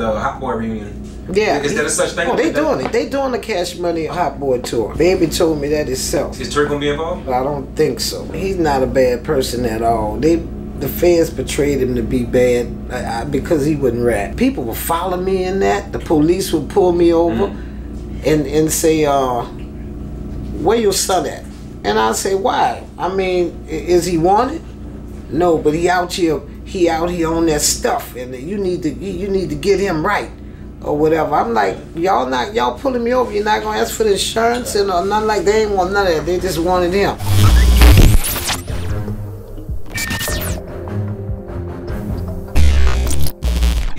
The Hot Boy reunion. Yeah. Is that a such thing? Oh, they Is that- doing it. They doing the Cash Money Hot Boy tour. Baby told me that himself. Is Turk gonna be involved? I don't think so. He's not a bad person at all. They, the fans portrayed him to be bad uh, because he wouldn't rap. People would follow me in that. The police would pull me over and and say, uh, "Where your son at?" And I say, "Why? I mean, is he wanted?" No, but he out here. He out here on that stuff, and you need to you need to get him right or whatever. I'm like, y'all not y'all pulling me over. You're not gonna ask for the insurance and or nothing like. They ain't want none of that. They just wanted him.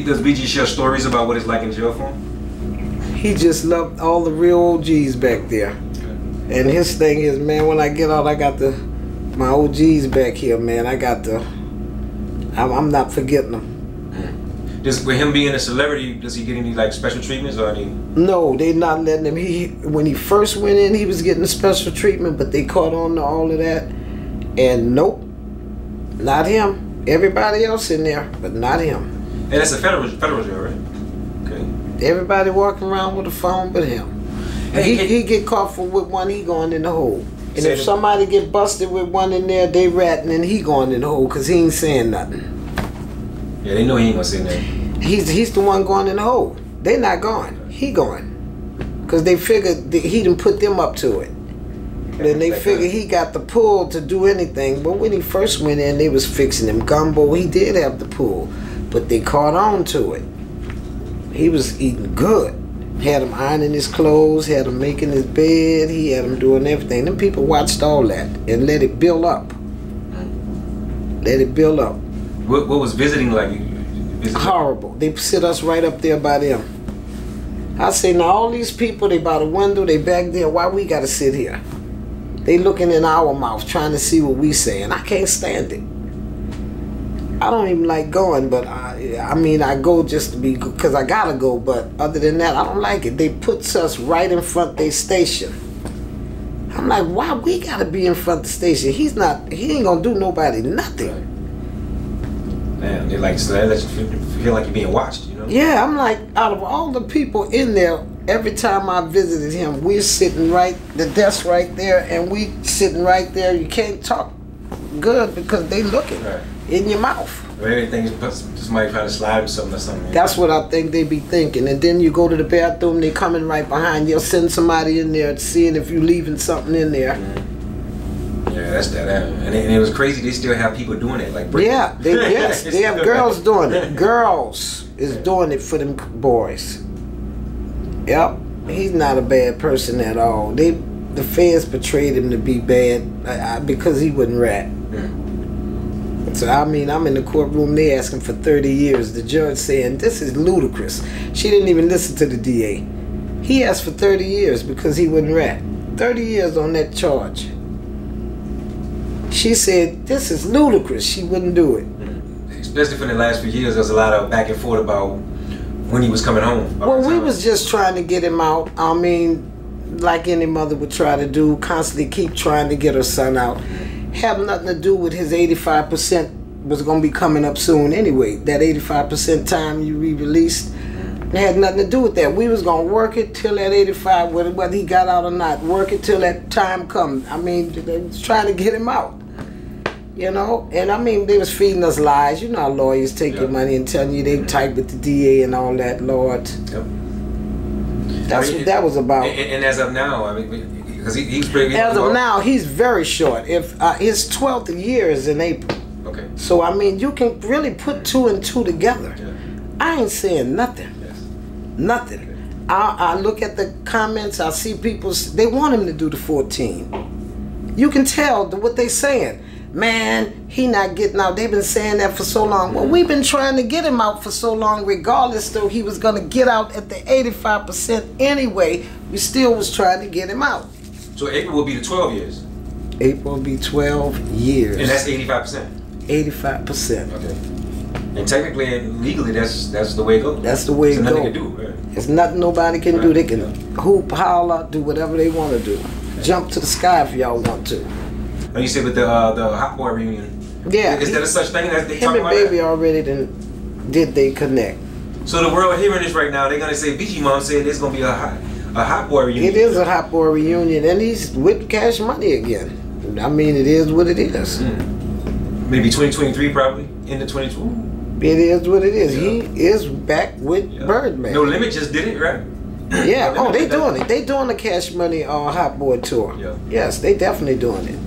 Does BG share stories about what it's like in jail for him? He just loved all the real OGs back there. And his thing is, man, when I get out, I got the my OGs back here, man. I got the. I'm, I'm not forgetting them. Hmm. Does with him being a celebrity, does he get any like special treatments or any? No, they not letting him. He when he first went in, he was getting a special treatment, but they caught on to all of that. And nope, not him. Everybody else in there, but not him. And that's a federal federal jail, right? Okay. Everybody walking around with a phone but him. Hey, he, hey- he get caught for with one, he going in the hole. And if somebody get busted with one in there, they ratting and he going in the hole because he ain't saying nothing. Yeah, they know he ain't gonna say nothing. He's he's the one going in the hole. They not going. He going. Because they figured he didn't put them up to it. Then they uh, figured he got the pull to do anything. But when he first went in, they was fixing him gumbo. He did have the pull. But they caught on to it. He was eating good. Had him ironing his clothes, had him making his bed, he had him doing everything. Them people watched all that and let it build up. Let it build up. What, what was visiting like? Visiting? Horrible. They sit us right up there by them. I say, now all these people, they by the window, they back there. Why we gotta sit here? They looking in our mouth, trying to see what we saying. I can't stand it. I don't even like going, but I, I mean, I go just to be, because I gotta go. But other than that, I don't like it. They puts us right in front of their station. I'm like, why we gotta be in front of the station? He's not. He ain't gonna do nobody nothing. Man, they like so they let you feel, feel like you're being watched. You know? Yeah, I'm like, out of all the people in there, every time I visited him, we're sitting right, the desk right there, and we sitting right there. You can't talk good because they looking Right. in your mouth. Or everything is somebody trying to slide or something or something. That's what I think they be thinking. And then you go to the bathroom, they coming right behind you. Send somebody in there to seeing if you leaving something in there. Mm-hmm. Yeah, that's that. And it, and it was crazy. They still have people doing it. Like. Yeah, they, yes, they have girls doing it. Girls is doing it for them boys. Yep, he's not a bad person at all. They, the fans portrayed him to be bad because he wouldn't rap. So I mean, I'm in the courtroom. They asking for 30 years. The judge saying this is ludicrous. She didn't even listen to the DA. He asked for 30 years because he wouldn't rap. 30 years on that charge. She said this is ludicrous. She wouldn't do it. Especially for the last few years, there's a lot of back and forth about when he was coming home. Well, we was just trying to get him out. I mean, like any mother would try to do, constantly keep trying to get her son out. Have nothing to do with his 85% was going to be coming up soon anyway. That 85% time you re-released it had nothing to do with that. We was going to work it till that 85, whether, he got out or not. Work it till that time come. I mean, they was trying to get him out. You know, and I mean, they was feeding us lies. You know how lawyers take your money and telling you they tight with the DA and all that, Lord. Yep. That's I mean, what that was about. And, and as of now, I mean, because he, he's pretty. As of now, he's very short. If uh, his twelfth year is in April, Okay. so I mean, you can really put two and two together. Yeah. I ain't saying nothing, Yes. nothing. I, I look at the comments. I see people. They want him to do the fourteen. You can tell what they saying. Man, he not getting out. They've been saying that for so long. Well, we've been trying to get him out for so long, regardless though he was gonna get out at the 85% anyway. We still was trying to get him out. So April will be the 12 years, April will be 12 years. and that's 85 percent. 85%. Okay. And technically and legally, that's that's the way it goes. That's the way There's it nothing go. you can do. Right? There's nothing nobody can do. Right. They can hoop, holler, do whatever they want to do. Jump to the sky if y'all want to. Now you said with the uh, the Hot Boy reunion. Yeah. Is that a such thing that they him talking and about? Baby that? already did they connect. So the world hearing this right now, they're gonna say BG Mom said there's gonna be a hot a hot boy reunion. It is a hot boy reunion, and he's with Cash Money again. I mean, it is what it is. Mm. Maybe 2023, probably into 2022. It is what it is. Yeah. He is back with Yeah. Birdman. No Limit just did it, right? Yeah. No Oh, they did that. doing it. They doing the Cash Money uh, Hot Boy tour. Yeah. Yes, they definitely doing it.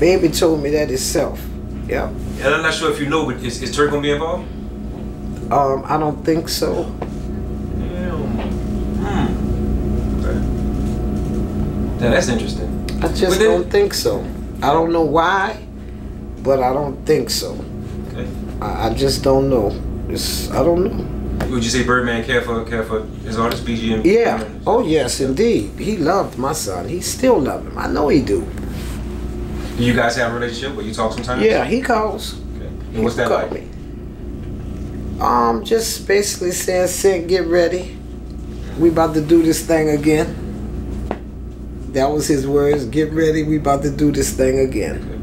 Baby told me that himself. Yeah. And I'm not sure if you know, but is, is Turk gonna be involved? Um, I don't think so. Hmm. Okay. Now that's interesting. I just then- don't think so. I don't know why, but I don't think so. Okay. I, I just don't know. It's, I don't know. Would you say Birdman care for care for his artist BG Yeah. Oh yes, indeed. He loved my son. He still love him. I know he do. Do you guys have a relationship where you talk sometimes? Yeah, he calls. Okay. And what's that like? me. Um, just basically saying, "Sit, get ready. We about to do this thing again." That was his words. Get ready. We about to do this thing again.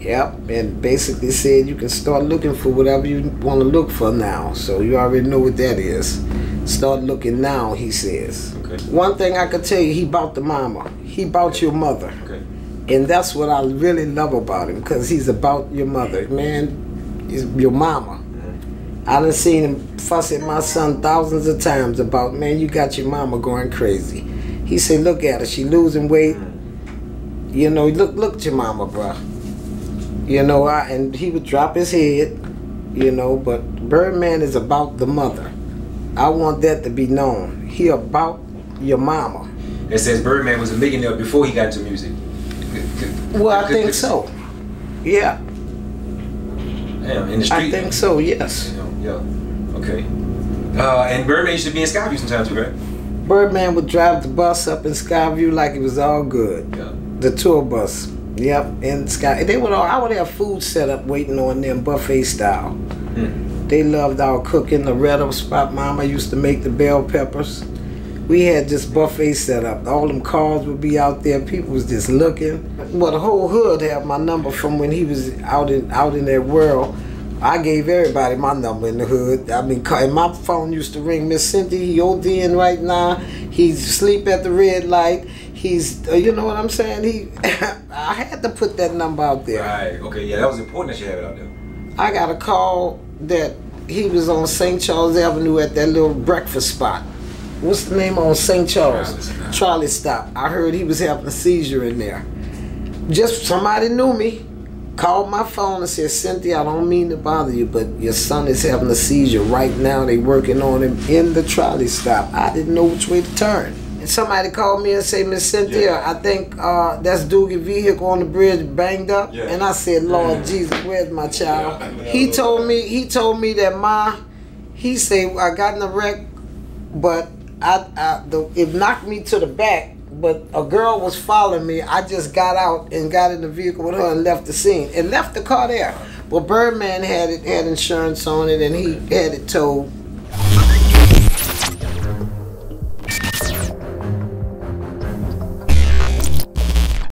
Yep, and basically said you can start looking for whatever you want to look for now. So you already know what that is. Start looking now, he says. Okay. One thing I could tell you, he bought the mama. He bought your mother. Okay. And that's what I really love about him, because he's about your mother. Man, he's your mama. Uh-huh. I done seen him fuss at my son thousands of times about, man, you got your mama going crazy. He said, look at her, she losing weight. You know, look look at your mama, bruh. You know, I, and he would drop his head, you know, but Birdman is about the mother. I want that to be known. He about your mama. It says Birdman was a millionaire before he got into music. Well, I think so. Yeah, Damn, in the street. I think so, yes. Yeah. yeah. Okay. Uh, and Birdman used to be in Skyview sometimes right? Birdman would drive the bus up in Skyview like it was all good. Yeah. The tour bus. Yep, in Sky. They would all, I would have food set up waiting on them buffet style. Hmm. They loved our cooking. The red up spot mama used to make the bell peppers. We had just buffet set up. All them cars would be out there. People was just looking. Well, the whole hood had my number from when he was out in out in that world. I gave everybody my number in the hood. I mean, and my phone used to ring. Miss Cynthia, he ODing right now. He's asleep at the red light. He's, uh, you know what I'm saying? He, I had to put that number out there. Right. Okay. Yeah, that was important that you have it out there. I got a call that he was on St. Charles Avenue at that little breakfast spot. What's the name on St. Charles? Trolley Stop. I heard he was having a seizure in there. Just somebody knew me. Called my phone and said, Cynthia, I don't mean to bother you, but your son is having a seizure right now. They working on him in the trolley stop. I didn't know which way to turn. And somebody called me and said, Miss Cynthia, Yeah. I think uh, that's Doogie vehicle on the bridge banged up. Yeah. And I said, Lord Jesus, where's my child? He told me he told me that my, he said I got in a wreck, but I, I the, it knocked me to the back. But a girl was following me. I just got out and got in the vehicle with her and left the scene and left the car there. But Birdman had it had insurance on it and he had it towed